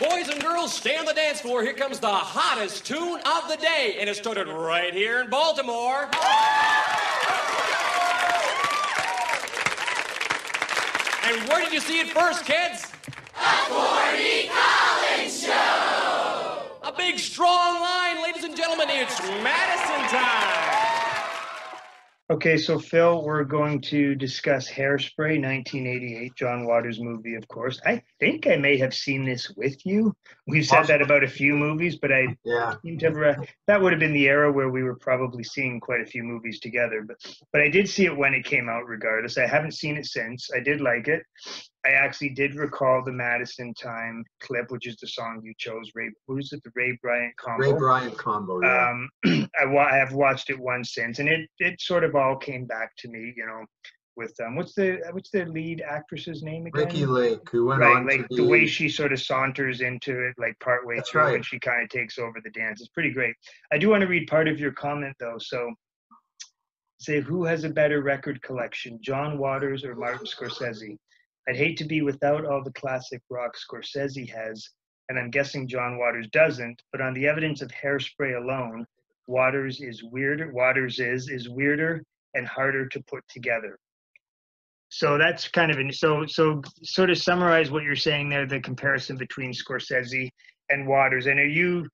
Boys and girls, stay on the dance floor. Here comes the hottest tune of the day, and it started right here in Baltimore. And where did you see it first, kids? The Corny Collins Show! A big, strong line, ladies and gentlemen. It's Madison time. Okay, so Phil, we're going to discuss Hairspray, 1988, John Waters movie, of course. I think I may have seen this with you. We've said that about a few movies, but I Yeah. seem to have that would have been the era where we were probably seeing quite a few movies together. But but I did see it when it came out, regardless. I haven't seen it since. I did like it. I actually did recall the Madison Time clip, which is the song you chose. Ray, who's it? The Ray Bryant combo. Ray Bryant combo. Yeah. Um, I, wa- I have watched it once since, and it it sort of all came back to me, you know, with um, what's the what's the lead actress's name again? Ricki Lake, who went Right, on like the be, way she sort of saunters into it, like partway That's through, right. and she kind of takes over the dance. It's pretty great. I do want to read part of your comment though. So, say who has a better record collection, John Waters or Martin Scorsese? I'd hate to be without all the classic rock Scorsese has, and I'm guessing John Waters doesn't. But on the evidence of Hairspray alone, Waters is weirder. Waters is is weirder and harder to put together. So that's kind of an so so sort of summarize what you're saying there, the comparison between Scorsese and Waters. And are you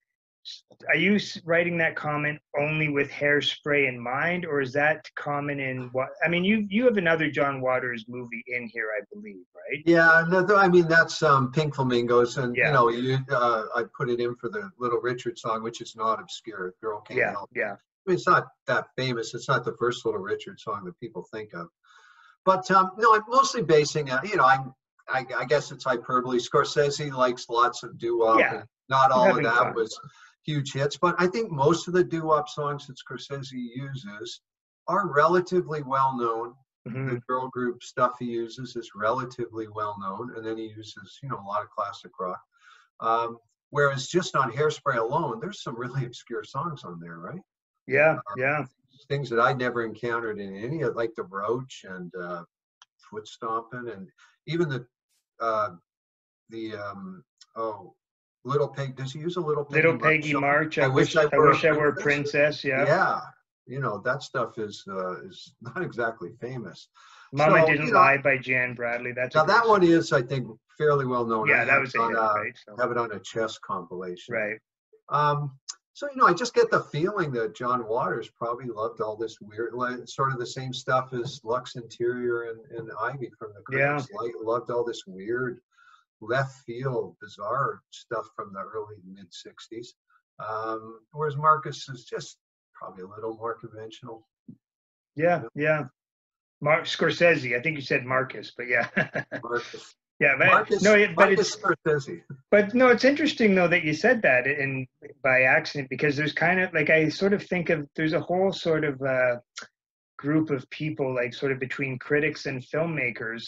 are you writing that comment only with hairspray in mind, or is that common in what? I mean, you you have another John Waters movie in here, I believe, right? Yeah, no, I mean that's um, Pink Flamingos, and Yeah. you know, you uh, I put it in for the Little Richard song, which is not obscure. Girl can't Yeah, help. yeah, I mean, it's not that famous. It's not the first Little Richard song that people think of. But um, no, I'm mostly basing it. You know, I'm. I, I guess it's hyperbole. Scorsese likes lots of doo-wop. Yeah, not all of that fun. was huge hits, but I think most of the doo-wop songs that Scorsese uses are relatively well known mhm, the girl group stuff he uses is relatively well known, and then he uses, you know, a lot of classic rock. Um, whereas just on Hairspray alone, there's some really obscure songs on there, right? yeah, yeah. Things that I never encountered in any of, like the Roach and uh, Foot Stomping, and even the uh, the um, oh, Little Pig. Does he use a Little Piggy Little Peggy song? March. I, wish I wish I were a princess. Yeah. Yeah, you know that stuff is uh, is not exactly famous. Mama So, didn't you know- lie by Jan Bradley. That's Now that song. one is, I think, fairly well known. I Yeah, that was a on hit, a, right? So, have it on a chess compilation. right. Um, so you know, I just get the feeling that John Waters probably loved all this weird, like, sort of the same stuff as Lux Interior and, and Ivy from the Yeah. Like, loved all this weird, left field, bizarre stuff from the early mid '60s. Um, whereas Marcus is just probably a little more conventional. Yeah, yeah. Mark Scorsese. I think you said Marcus, but yeah. Marcus, yeah, but Marcus, no, it, but Marcus it's Scorsese. but no, it's interesting though that you said that and by accident because there's kind of like I sort of think of there's a whole sort of uh, group of people like sort of between critics and filmmakers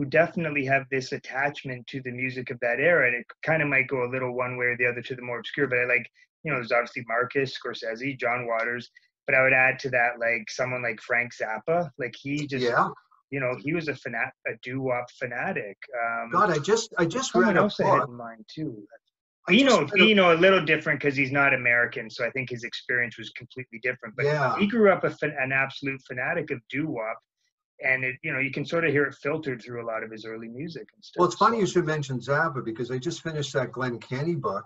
who definitely have this attachment to the music of that era and it kind of might go a little one way or the other to the more obscure but I like you know there's obviously Marcus Scorsese John Waters but I would add to that like someone like Frank Zappa like he just Yeah. you know he was a fanat a doo-wop fanatic um God, I just I just read a else had book. in mind too I you know, a- you know, a little different because he's not American, so I think his experience was completely different. But Yeah. he grew up a fan, an absolute fanatic of doo wop, and it, you know, you can sort of hear it filtered through a lot of his early music and stuff. Well, it's funny you should mention Zappa because I just finished that Glenn Kenny book,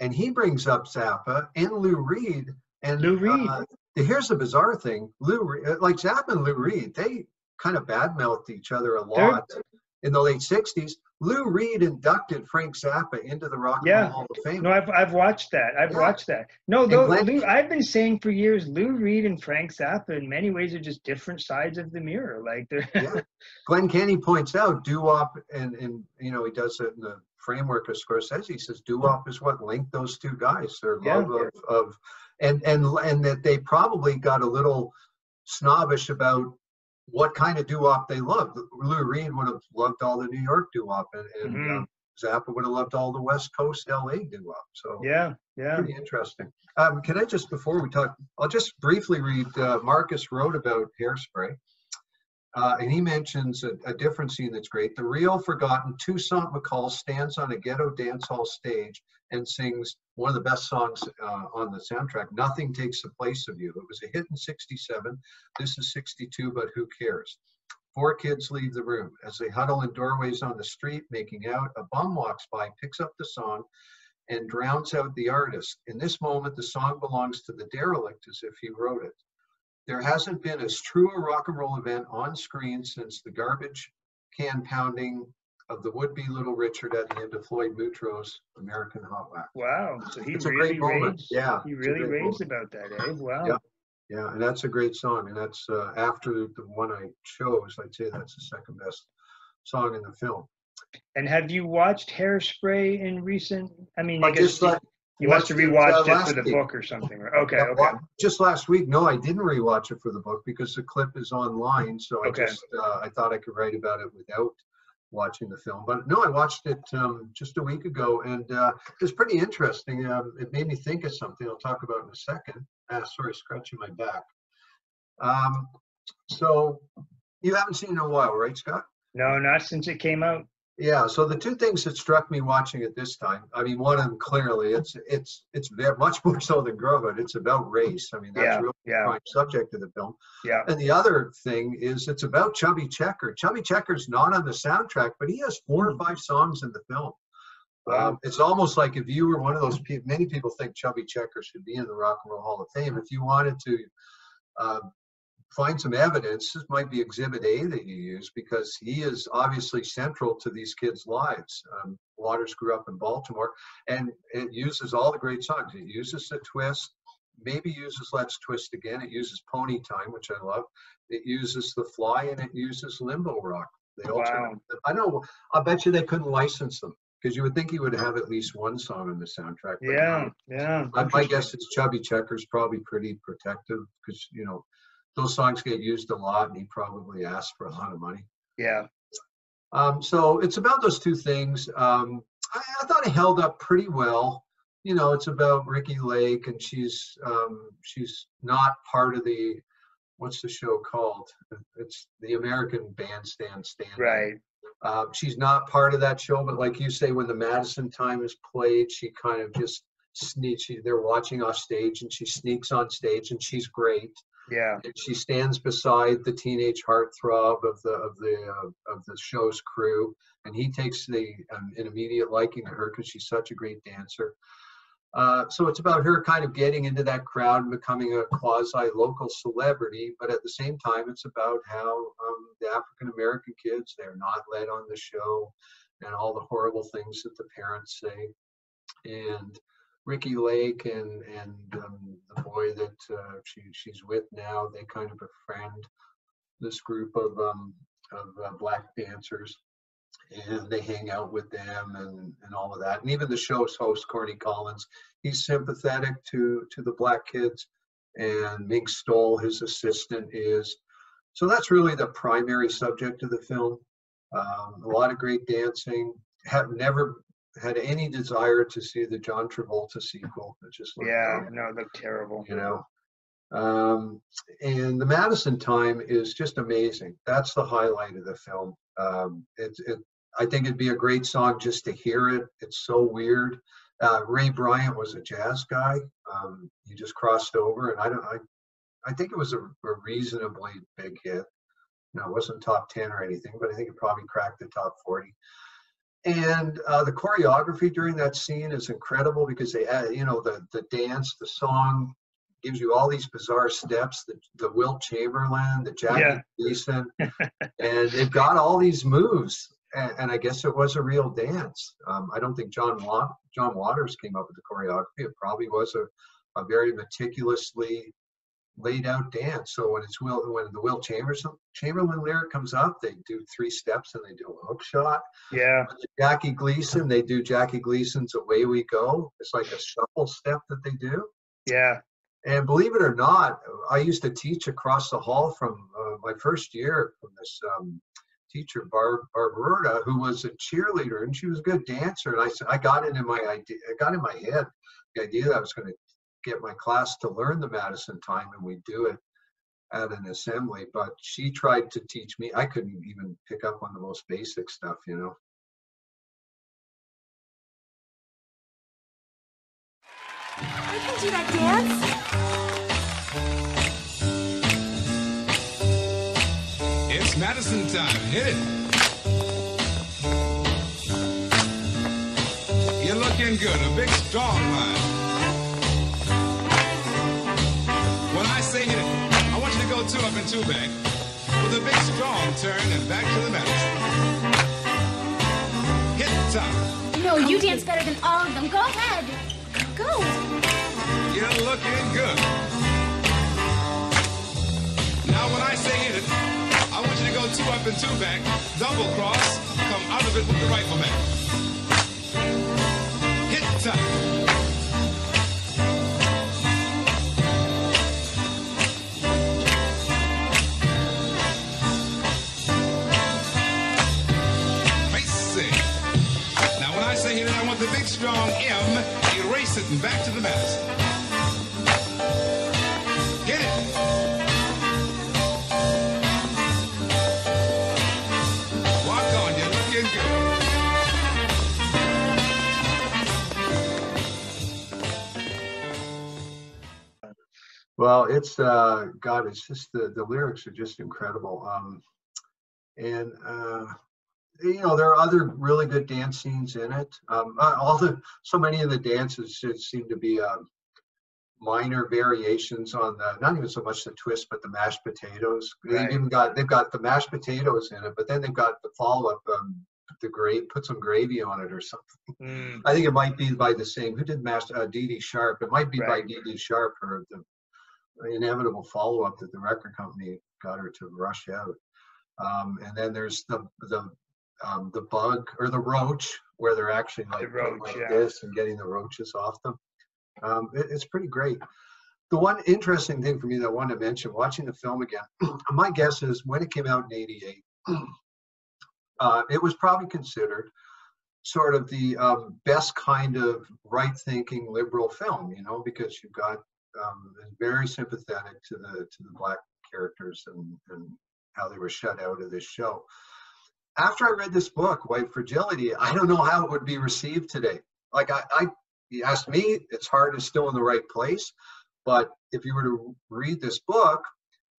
and he brings up Zappa and Lou Reed. And Lou Reed. Uh, here's the bizarre thing: Lou, uh, like Zappa and Lou Reed, they kind of badmouthed each other a They're- lot in the late '60s. Lou Reed inducted Frank Zappa into the Rock and Yeah. Roll Hall of Fame. No, I've I've watched that. I've Yeah. watched that. No, though Glenn- Lou, I've been saying for years, Lou Reed and Frank Zappa, in many ways, are just different sides of the mirror. Like they're yeah. Glenn Kenny points out doo-wop, and and you know he does it in the framework of Scorsese. He says doo-wop is what linked those two guys. Their Yeah. love of, of and and and that they probably got a little snobbish about what kind of doo-wop they loved. Lou Reed would have loved all the New York doo-wop, and, and Mhm. um, Zappa would have loved all the West Coast LA doo-wop. So yeah, yeah. pretty interesting. Um, can I just before we talk, I'll just briefly read. Uh, Marcus wrote about Hairspray. Uh, and he mentions a, a different scene that's great. The real forgotten Toussaint McCall stands on a ghetto dance hall stage and sings one of the best songs uh, on the soundtrack, Nothing Takes the Place of You. It was a hit in 67. This is 62, but who cares? Four kids leave the room. As they huddle in doorways on the street, making out, a bum walks by, picks up the song, and drowns out the artist. In this moment, the song belongs to the derelict as if he wrote it. There hasn't been as true a rock and roll event on screen since the garbage can pounding of the would-be Little Richard at the end of Floyd Mutrux' American Hot Wax. Wow. So he It's a really great moment. raves. Yeah, He really raves about that, eh? Wow. Yeah. Yeah, and that's a great song, and that's uh, after the one I chose. I'd say that's the second best song in the film. And have you watched Hairspray in recent? I mean, I, I guess just la- you must have rewatched uh, it for the week. book or something, right? Okay, Yeah, okay. Just last week, no, I didn't rewatch it for the book because the clip is online. So I Okay. just uh, I thought I could write about it without watching the film. But no, I watched it um, just a week ago, and uh, it was pretty interesting. Um, it made me think of something I'll talk about in a second. Ah, sorry, scratching my back. Um, so you haven't seen it in a while, right, Scott? No, not since it came out. Yeah, so the two things that struck me watching it this time, I mean, one of them clearly, it's it's it's very much more so than Girlhood. It's about race. I mean, that's Yeah, really the yeah, prime subject of the film. yeah. And the other thing is, it's about Chubby Checker. Chubby Checker's not on the soundtrack, but he has four or five songs in the film. Wow. Um, it's almost like if you were one of those people. Many people think Chubby Checker should be in the Rock and Roll Hall of Fame. If you wanted to uh, find some evidence, this might be Exhibit A that you use because he is obviously central to these kids' lives. Um, Waters grew up in Baltimore, and it uses all the great songs. It uses the twist, maybe uses Let's Twist Again. It uses Pony Time, which I love. It uses The Fly, and it uses Limbo Rock. They Wow. I know. I bet you they couldn't license them because you would think he would have at least one song in the soundtrack. Yeah, yeah. My, my guess is Chubby Checker's probably pretty protective because you know those songs get used a lot, and he probably asked for a lot of money. Yeah, Um, so it's about those two things. Um, I, I thought it held up pretty well. You know, it's about Ricki Lake, and she's um, she's not part of the what's the show called? It's the American Bandstand Stand. right. Uh, she's not part of that show, but like you say, when the Madison time is played, she kind of just sneaks. She, they're watching off stage, and she sneaks on stage, and she's great. Yeah, And she stands beside the teenage heartthrob of the of the uh, of the show's crew, and he takes the um, an immediate liking to her because she's such a great dancer. Uh, so it's about her kind of getting into that crowd and becoming a quasi local celebrity, but at the same time, it's about how um, the African American kids they're not led on the show, and all the horrible things that the parents say, and Ricki Lake and and um, the boy that uh, she she's with now, they kind of befriend this group of um, of uh, black dancers, and they hang out with them and and all of that. And even the show's host, Corny Collins, he's sympathetic to to the black kids, and Mink Stole, his assistant, is. So that's really the primary subject of the film. Um, a lot of great dancing. Have never had any desire to see the John Travolta sequel. It just looked yeah. No, it looked terrible. you know. Um, and the Madison time is just amazing. That's the highlight of the film. Um, it, it, I think it'd be a great song just to hear it. It's so weird. Uh, Ray Bryant was a jazz guy. Um, he just crossed over, and I don't. I, I think it was a, a reasonably big hit. You know, it wasn't top ten or anything, but I think it probably cracked the top forty. And uh, the choreography during that scene is incredible because they, add, you know, the the dance, the song gives you all these bizarre steps. The the Wilt Chamberlain, the Jackie Yeah. Gleason, and they've got all these moves. And, and I guess it was a real dance. Um, I don't think John John Waters came up with the choreography. It probably was a, a very meticulously laid out dance. So when it's Will, when the Will Chambers Chamberlain lyric comes up, they do three steps and they do a hook shot. Yeah, Jackie Gleason, they do Jackie Gleason's Away We Go. It's like a shuffle step that they do. yeah. And believe it or not, I used to teach across the hall from uh, my first year from this um, teacher, Barb Barbarota, who was a cheerleader and she was a good dancer. And I said, I got it in my idea, I got in my head the idea that I was going to get my class to learn the Madison time, and we do it at an assembly, but she tried to teach me. I couldn't even pick up on the most basic stuff, you know. I can do that dance. It's Madison time. Hit it. You're looking good. A big strong line. Up and two back with a big strong turn and back to the Madison. Hit time. No, you dance better than all of them. Go ahead. Go. You're looking good. Now when I say hit it, I want you to go two up and two back, double cross, come out of it with the rifle man. And back to the Madison. Get it. Walk on, you're looking good. Well, it's uh, God. It's just the the lyrics are just incredible. Um, and uh, you know there are other really good dance scenes in it. Um, all the so many of the dances just seem to be uh, minor variations on the not even so much the twist, but the mashed potatoes. Right. They've even got they've got the mashed potatoes in it, but then they've got the follow up. Um, the gravy, put some gravy on it or something. Mm, I think it might be by the same. Who did Master uh, Dee Dee Sharp? It might be by Right. Dee Dee Sharp or the inevitable follow up that the record company got her to rush out. Um, and then there's the the um, the bug or the roach where they're actually like going roach, like yeah. this and getting the roaches off them. Um, it- it's pretty great. The one interesting thing for me that I wanted to mention, watching the film again, my guess is when it came out in '88, uh, it was probably considered sort of the um, best kind of right-thinking liberal film, you know, because you've got um, very sympathetic to the to the black characters and, and how they were shut out of this show. After I read this book, White Fragility, I don't know how it would be received today. Like I, I you asked me, its heart is still in the right place. But if you were to read this book,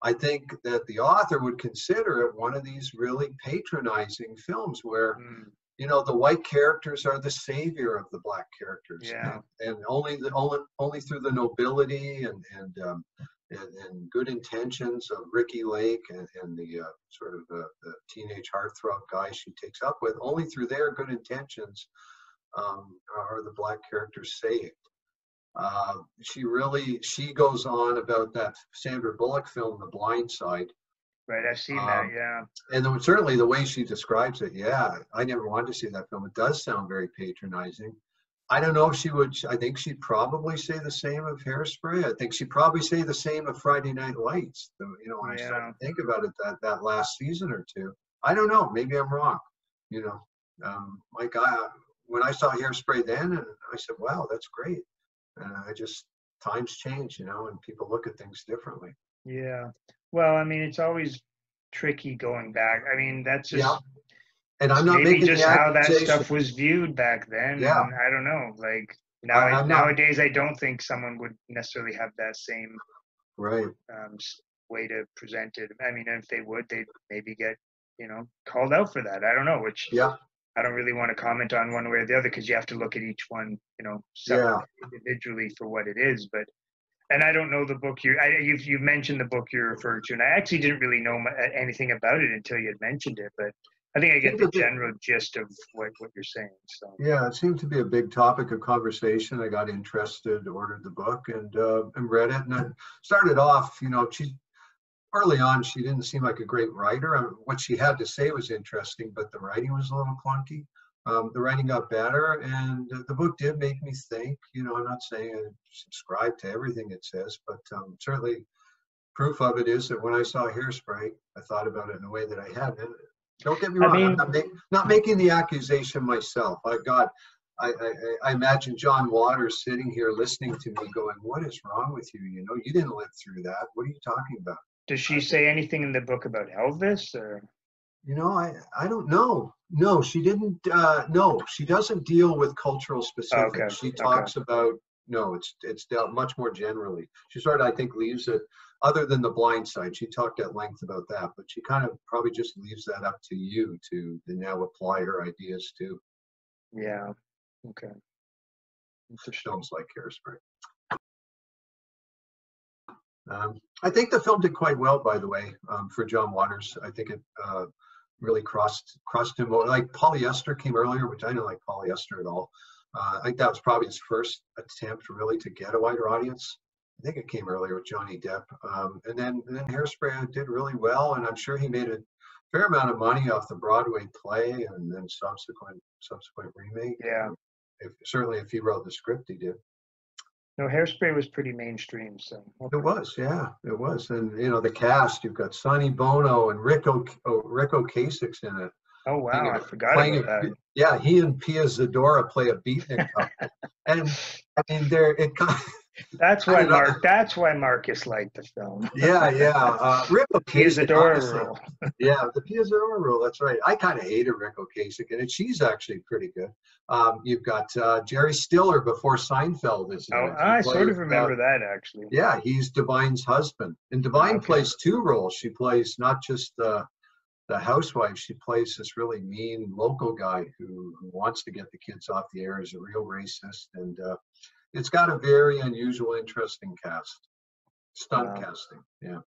I think that the author would consider it one of these really patronizing films where mm, you know the white characters are the savior of the black characters Yeah. and, and only the only only through the nobility and and um, and, and good intentions of Ricki Lake and, and the uh, sort of the, the teenage heartthrob guy she takes up with only through their good intentions um, are the black characters saved uh, she really she goes on about that Sandra Bullock film The Blind Side right, I've seen Um, that. Yeah. and then certainly the way she describes it, yeah, I never wanted to see that film. It does sound very patronizing. I don't know if she would. I think she'd probably say the same of Hairspray. I think she'd probably say the same of Friday Night Lights. You know, when I start to think about it, that that last season or two. I don't know. Maybe I'm wrong. You know, um, like I when I saw Hairspray then, and I said, "Wow, that's great." And I just times change, you know, and people look at things differently. Yeah. Well, I mean, it's always tricky going back. I mean, that's just Yeah. And I'm not maybe making just how that stuff was viewed back then. Yeah. and I don't know. Like now, I- nowadays, I don't think someone would necessarily have that same Right. um, way to present it. I mean, if they would, they'd maybe get you know called out for that. I don't know. Which Yeah. I don't really want to comment on one way or the other because you have to look at each one, you know, separate individually for what it is. But and I don't know the book you I, you've you've mentioned the book you're referring to, and I actually didn't really know mu- anything about it until you had mentioned it. But I think I get the Seems a bit- general gist of what what you're saying. So Yeah, it seemed to be a big topic of conversation. I got interested, ordered the book, and uh, and read it. And I started off, you know, she early on she didn't seem like a great writer. I mean, what she had to say was interesting, but the writing was a little clunky. Um, the writing got better, and uh, the book did make me think. You know, I'm not saying I subscribe to everything it says, but um, certainly proof of it is that when I saw Hairspray, I thought about it in a way that I hadn't. Don't get me I wrong, I'm mean- not, make, not making the accusation myself. I God, I, I, I- I imagine John Waters sitting here listening to me going, what is wrong with you? You know, you didn't live through that. What are you talking about? Does she say anything in the book about Elvis or? You know, I, I don't know. No, she didn't. Uh, no, she doesn't deal with cultural specifics. Okay, She okay. talks about no. It's it's dealt much more generally. She sort of, I think, leaves it. Other than the blind side, she talked at length about that, but she kind of probably just leaves that up to you to, to now apply her ideas to Yeah. Okay. Films like Hairspray. Um, I think the film did quite well, by the way, um, for John Waters. I think it uh, really crossed crossed him. Like Polyester came earlier, which I don't like Polyester at all. Uh, I think that was probably his first attempt really to get a wider audience. I think it came earlier with Johnny Depp, um, and then and then Hairspray did really well, and I'm sure he made a fair amount of money off the Broadway play and then subsequent subsequent remake. Yeah. If, certainly, if he wrote the script, he did. No, Hairspray was pretty mainstream, so. okay. It was, yeah, it was, and you know the cast. You've got Sonny Bono and Rick o, oh, Ric Ocasek's in it. Oh, wow, I forgot about a- that. Yeah, he and Pia Zadora play a beatnik couple, and I mean they're it. That's why. Mark, that's why Marcus liked the film. Yeah, yeah. Uh, Ric Ocasek. Rule. Yeah, the Pia Zadora rule. That's right. I kind of hated Ric Ocasek, and she's actually pretty good. Um, you've got uh, Jerry Stiller before Seinfeld is. Oh, I sort of uh, remember that actually. Yeah, he's Divine's husband. And Divine Okay. plays two roles. She plays not just the the housewife, she plays this really mean local guy who, who wants to get the kids off the air Is a real racist. And uh, it's got a very unusual, interesting cast. Stunt Wow. casting. Yeah.